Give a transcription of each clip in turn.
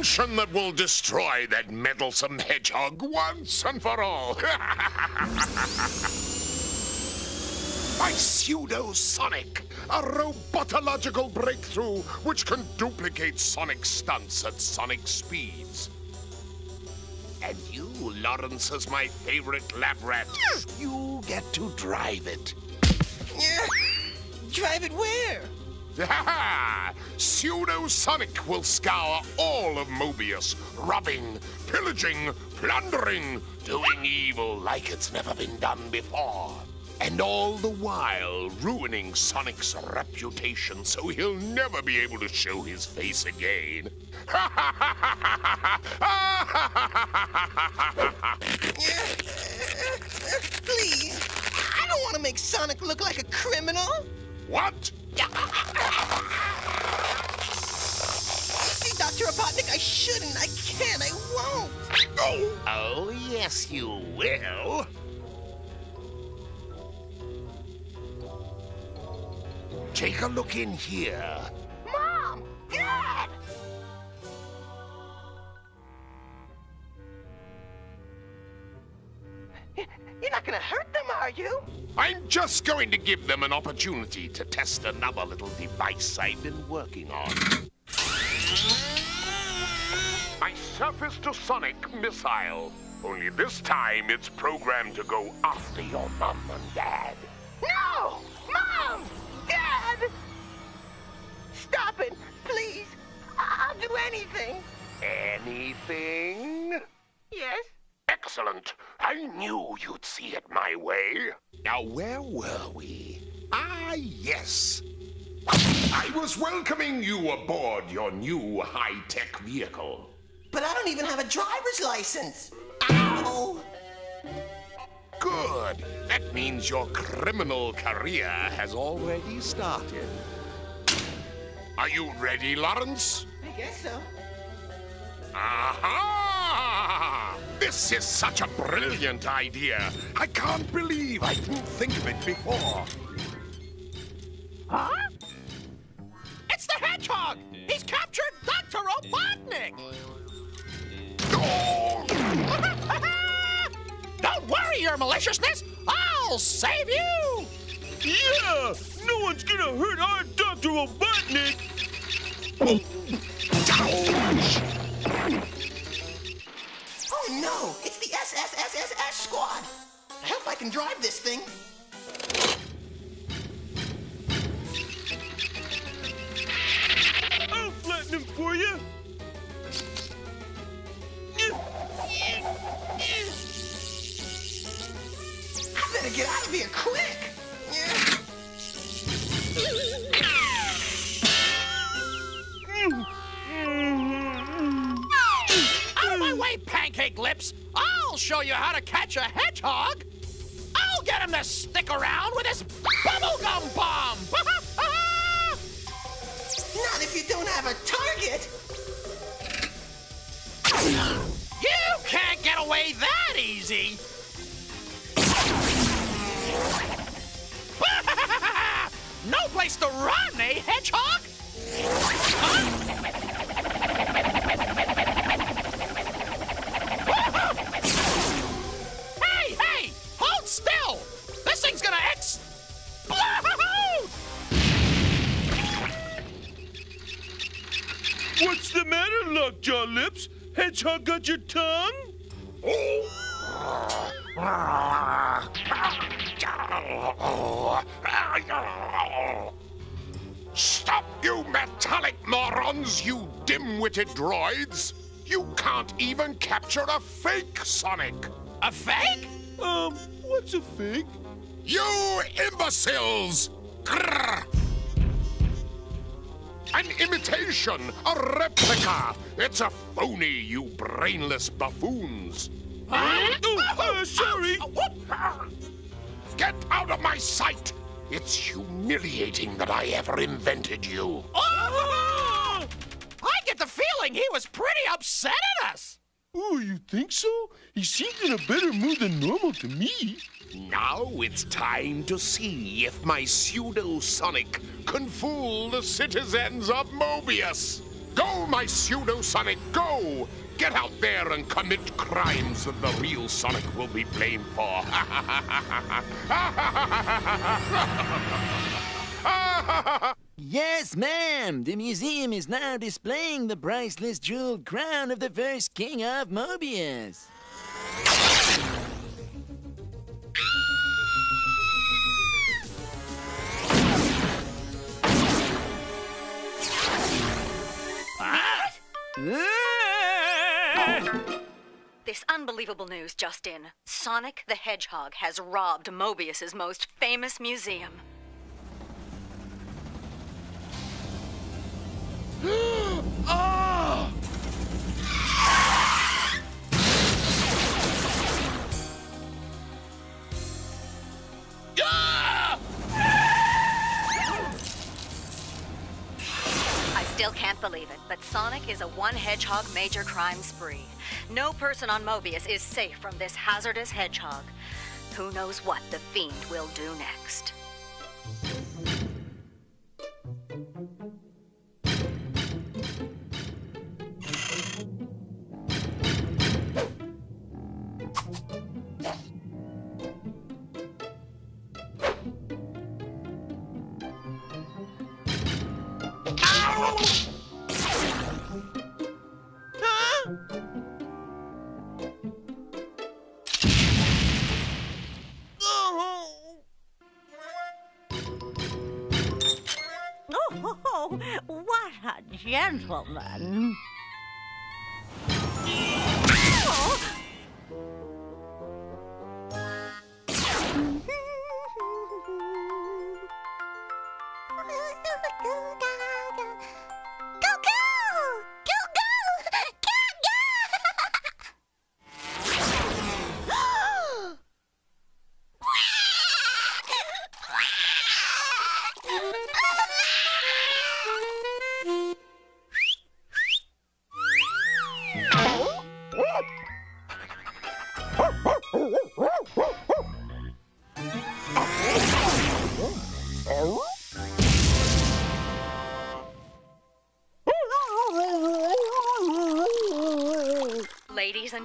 Invention that will destroy that meddlesome hedgehog once and for all. My Pseudo Sonic, a robotological breakthrough which can duplicate Sonic stunts at Sonic speeds. And you, Lawrence, as my favorite lab rat, you get to drive it. Yeah. Drive it where? Pseudo Sonic will scour all of Mobius, robbing, pillaging, plundering, doing evil like it's never been done before. And all the while ruining Sonic's reputation so he'll never be able to show his face again. Please, I don't want to make Sonic look like a criminal. What? See, Dr. Robotnik, I shouldn't, I can't, I won't. Oh, oh yes, you will. Take a look in here. I'm just going to give them an opportunity to test another little device I've been working on. My Surface to Sonic missile. Only this time it's programmed to go after your mom and dad. No! Mom! Dad! Stop it, please. I'll do anything. Anything? Yes? Excellent. I knew you'd see it my way. Now, where were we? Ah, yes. I was welcoming you aboard your new high-tech vehicle. But I don't even have a driver's license. Ow! Good. That means your criminal career has already started. Are you ready, Lawrence? I guess so. Aha! This is such a brilliant idea. I can't believe I didn't think of it before. Huh? It's the hedgehog! He's captured Dr. Robotnik! Oh! Don't worry, your maliciousness! I'll save you! Yeah! No one's gonna hurt our Dr. Robotnik! Oh no! It's the SSSSS squad! I hope I can drive this thing. I'll flatten him for you! I better get out of here quick! Show you how to catch a hedgehog! I'll get him to stick around with his bubblegum bomb! Not if you don't have a target! you can't get away that easy! no place to run, eh, hedgehog? Hey, Hedgehog got your tongue? Stop, you metallic morons, you dim-witted droids! You can't even capture a fake Sonic! A fake? Um, what's a fake? You imbeciles! Grrr! An imitation, a replica! It's a phony, you brainless buffoons! Huh? Oh, uh, sorry! Get out of my sight! It's humiliating that I ever invented you. Oh! I get the feeling he was pretty upset at us. Oh, you think so? He seemed in a better mood than normal to me. Now it's time to see if my pseudo Sonic can fool the citizens of Mobius. Go, my pseudo Sonic, go! Get out there and commit crimes that the real Sonic will be blamed for. Yes, ma'am. The museum is now displaying the priceless jeweled crown of the first king of Mobius. Ah! This unbelievable news just in. Sonic the Hedgehog has robbed Mobius's most famous museum. Believe it, but Sonic is a one hedgehog major crime spree. No person on Mobius is safe from this hazardous hedgehog. Who knows what the fiend will do next? Oh, what a gentleman.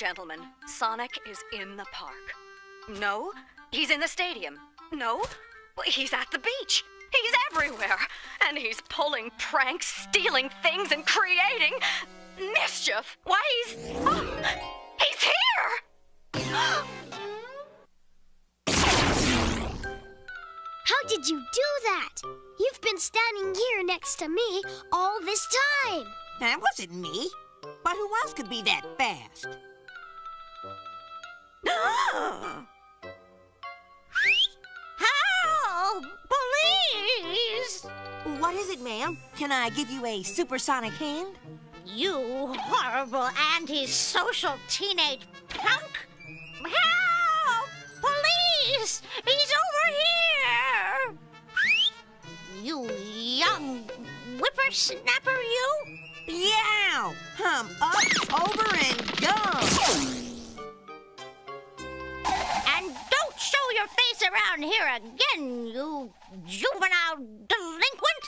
Gentlemen, Sonic is in the park. No, he's in the stadium. No, he's at the beach. He's everywhere. And he's pulling pranks, stealing things, and creating mischief. Why, he's. Oh, he's here! How did you do that? You've been standing here next to me all this time. That wasn't me. But who else could be that fast? Help! Police! What is it, ma'am? Can I give you a supersonic hand? You horrible antisocial teenage punk! Help! Police! He's over here! You young whippersnapper, you! Yow! Hum up, over, and face around here again, you juvenile delinquent!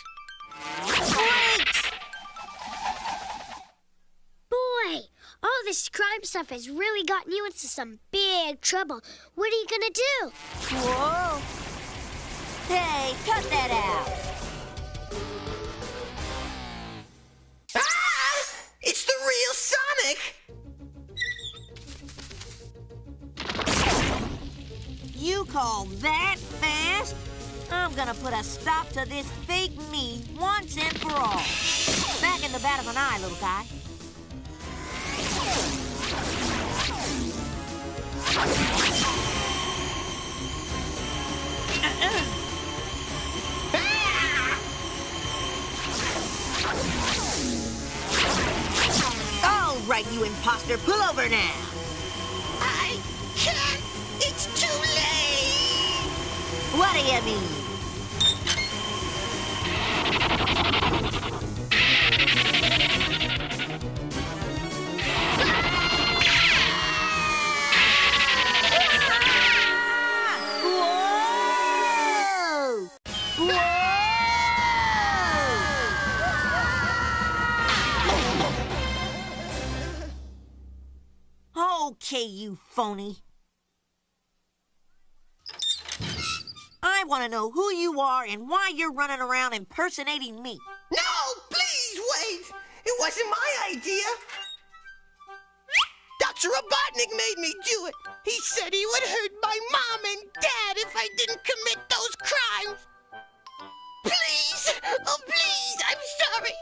Boy, all this crime stuff has really gotten you into some big trouble. What are you gonna do? Whoa! Hey, cut that out! Ah! It's the real Sonic! You call that fast? I'm gonna put a stop to this fake me once and for all. Back in the bat of an eye, little guy. All right, you imposter, pull over now. What do you mean? Okay, you phony. Want to know who you are and why you're running around impersonating me. No, please wait. It wasn't my idea. Dr. Robotnik made me do it. He said he would hurt my mom and dad if I didn't commit those crimes. Please, oh please, I'm sorry.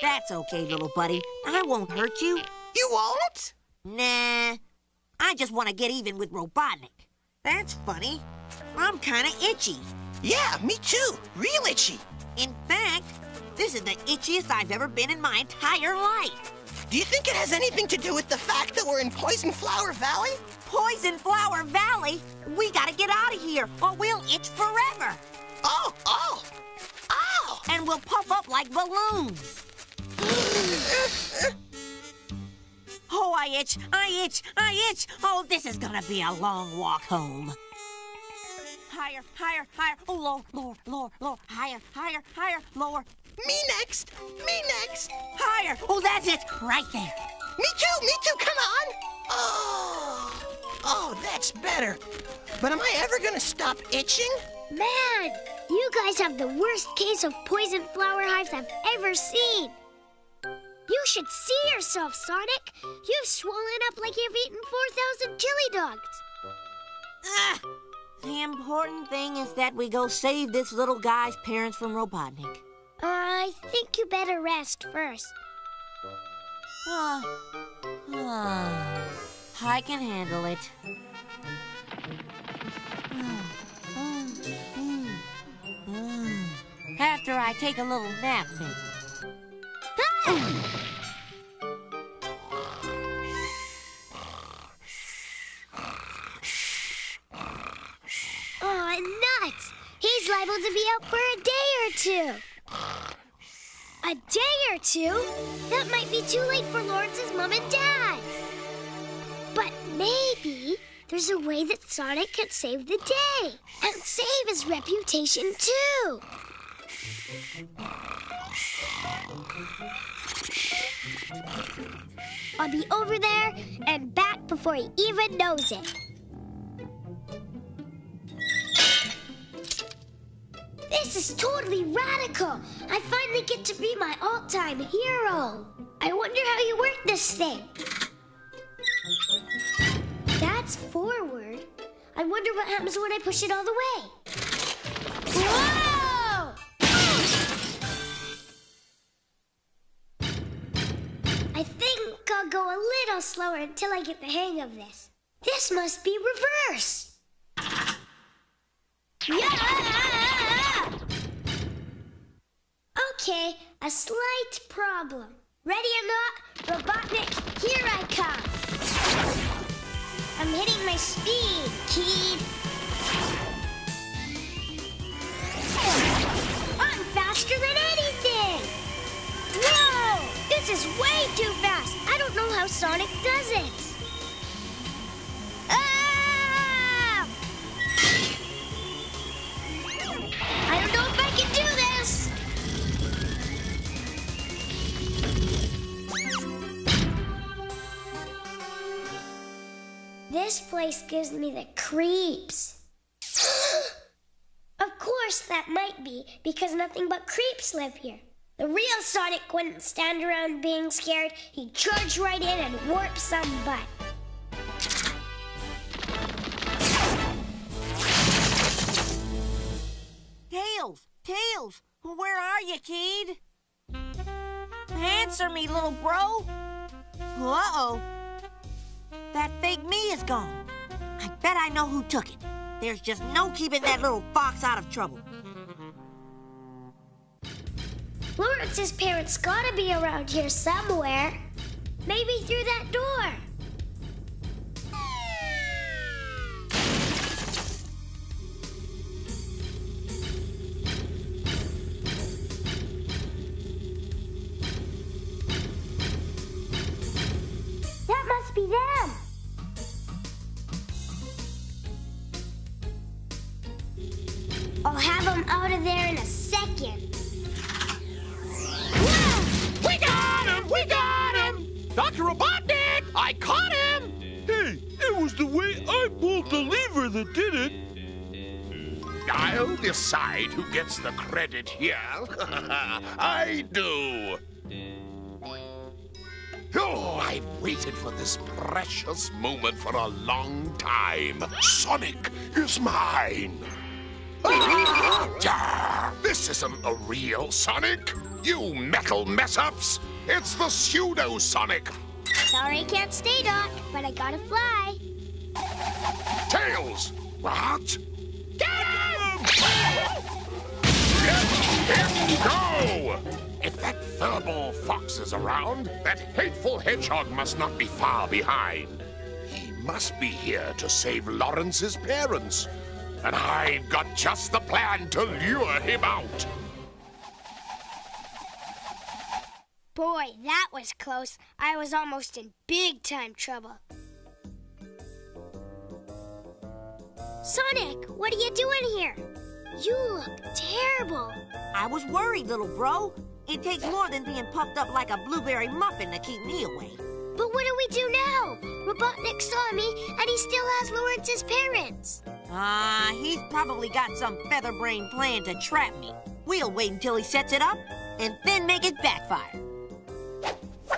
That's okay, little buddy. I won't hurt you. You won't? Nah. I just want to get even with Robotnik. That's funny. I'm kind of itchy. Yeah, me too. Real itchy. In fact, this is the itchiest I've ever been in my entire life. Do you think it has anything to do with the fact that we're in Poison Flower Valley? Poison Flower Valley? We gotta get out of here, or we'll itch forever. Oh, oh, oh! And we'll puff up like balloons. oh, I itch, I itch, I itch. Oh, this is gonna be a long walk home. Higher, higher, higher. Oh, lower, lower, lower, lower. Higher, higher, higher, lower. Me next. Me next. Higher. Oh, that's it. Right there. Me too. Me too. Come on. Oh. Oh, that's better. But am I ever gonna stop itching? Man, you guys have the worst case of poison flower hives I've ever seen. You should see yourself, Sonic. You've swollen up like you've eaten 4,000 chili dogs. Ah, the important thing is that we go save this little guy's parents from Robotnik. Uh, I think you better rest first. Ah, ah, I can handle it. After I take a little nap, maybe. Two. A day or two? That might be too late for Lawrence's mom and dad. But maybe there's a way that Sonic can save the day and save his reputation too. I'll be over there and back before he even knows it. This is totally radical. I finally get to be my all-time hero. I wonder how you work this thing. That's forward. I wonder what happens when I push it all the way. Whoa! I think I'll go a little slower until I get the hang of this. This must be reverse. Yeah! Okay, a slight problem. Ready or not, Robotnik, here I come. I'm hitting my speed, kid. I'm faster than anything. Whoa! This is way too fast. I don't know how Sonic does it. Place gives me the creeps. of course, that might be because nothing but creeps live here. The real Sonic wouldn't stand around being scared. He'd charge right in and warp some butt. Tails! Tails! Where are you, kid? Answer me, little bro. Uh-oh. That fake me is gone. I bet I know who took it. There's just no keeping that little fox out of trouble. Lawrence's parents gotta be around here somewhere. Maybe through that door. Gets the credit here. I do. Oh, I've waited for this precious moment for a long time. Sonic is mine. Ah, this isn't a real Sonic. You metal mess-ups. It's the pseudo Sonic. Sorry, can't stay, Doc, but I gotta fly. Tails. What? Go! If that furball fox is around, that hateful hedgehog must not be far behind. He must be here to save Lawrence's parents. And I've got just the plan to lure him out. Boy, that was close. I was almost in big time trouble. Sonic, what are you doing here? You look terrible. I was worried, little bro. It takes more than being puffed up like a blueberry muffin to keep me away. But what do we do now? Robotnik saw me, and he still has Lawrence's parents. Ah, he's probably got some featherbrain plan to trap me. We'll wait until he sets it up, and then make it backfire.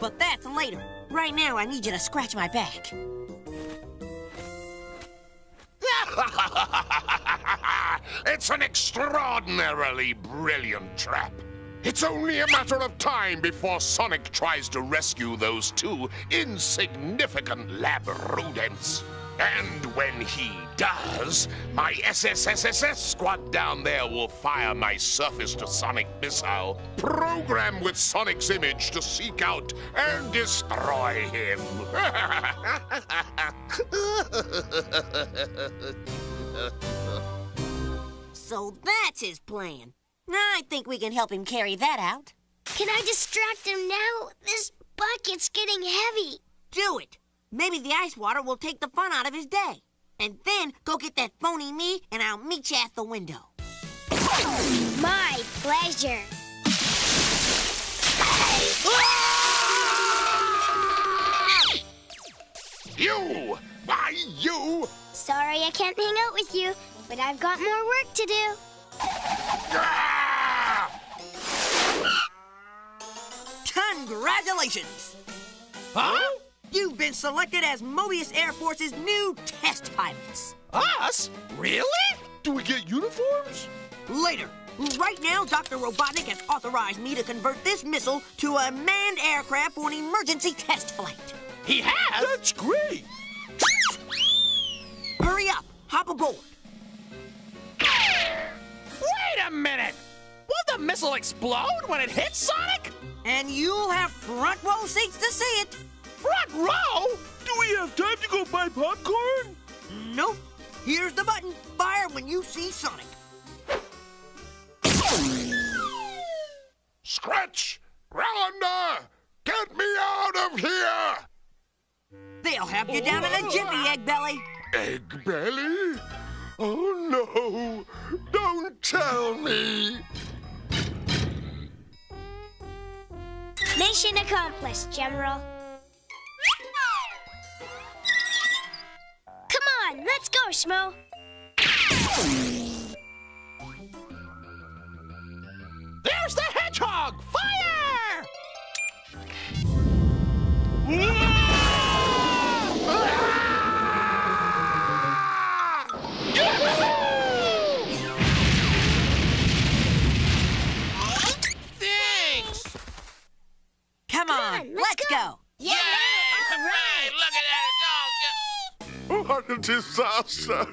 But that's later. Right now, I need you to scratch my back. it's an extraordinarily brilliant trap. It's only a matter of time before Sonic tries to rescue those two insignificant lab rodents. And when he does, my SSSSS squad down there will fire my surface-to-sonic missile, programmed with Sonic's image to seek out and destroy him. So that's his plan. I think we can help him carry that out. Can I distract him now? This bucket's getting heavy. Do it. Maybe the ice water will take the fun out of his day. And then go get that phony me, and I'll meet you at the window. My pleasure. You! Why, you! Sorry I can't hang out with you, but I've got more work to do. Congratulations! Huh? You've been selected as Mobius Air Force's new test pilots. Us? Really? Do we get uniforms? Later. Right now, Dr. Robotnik has authorized me to convert this missile to a manned aircraft for an emergency test flight. He has? That's great. Hurry up. Hop aboard. A minute! Will the missile explode when it hits Sonic? And you'll have front row seats to see it. Front row? Do we have time to go buy popcorn? Nope. Here's the button. Fire when you see Sonic. Scratch! Grounder! Get me out of here! They'll have you down in a jiffy, Egg Belly. Egg belly? Oh no! Don't tell me! Mission accomplished, General. Come on, let's go, Schmo. Disaster!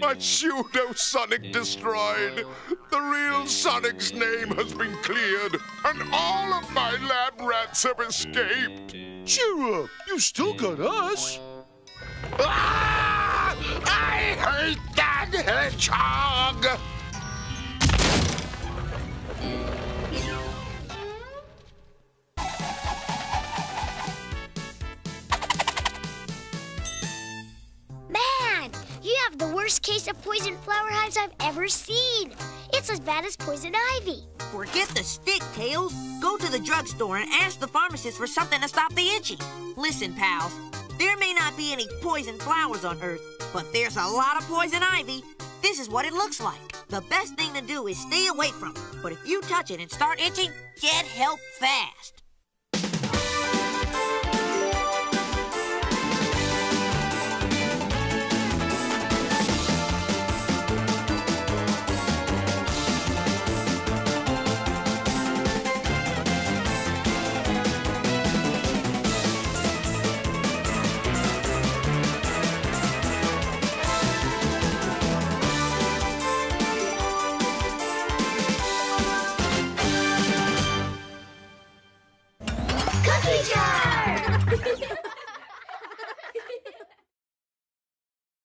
My pseudo Sonic destroyed! The real Sonic's name has been cleared, and all of my lab rats have escaped! Cheer up. You still got us. Ah! I hate that hedgehog! The worst case of poison flower hives I've ever seen. It's as bad as poison ivy. Forget the stick, Tails. Go to the drugstore and ask the pharmacist for something to stop the itching. Listen, pals, There may not be any poison flowers on Earth, but there's a lot of poison ivy. This is what it looks like. The best thing to do is stay away from it. But if you touch it and start itching, get help fast.